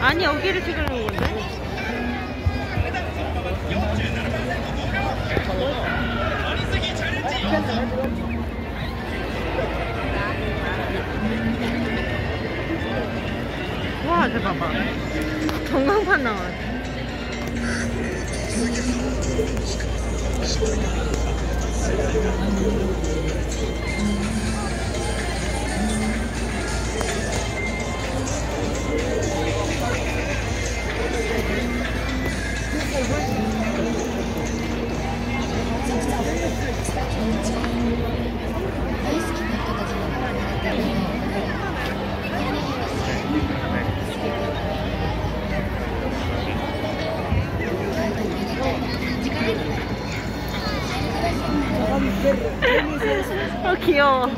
아니 여기를 찍으려는 건데. 와, 저 봐봐. 전광판 나와. 어, 귀여워.